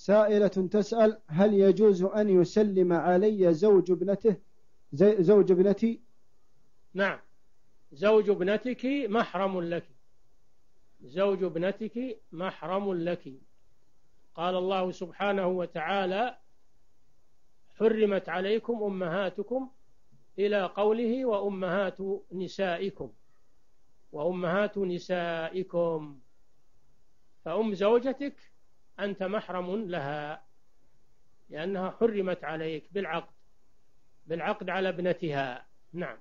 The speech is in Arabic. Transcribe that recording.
سائلة تسأل هل يجوز أن يسلم علي زوج ابنته؟ زوج ابنتي؟ نعم. زوج ابنتك محرم لك. زوج ابنتك محرم لك. قال الله سبحانه وتعالى حرمت عليكم أمهاتكم إلى قوله وأمهات نسائكم. وأمهات نسائكم. فأم زوجتك أنت محرم لها لأنها حرمت عليك بالعقد بالعقد على ابنتها. نعم.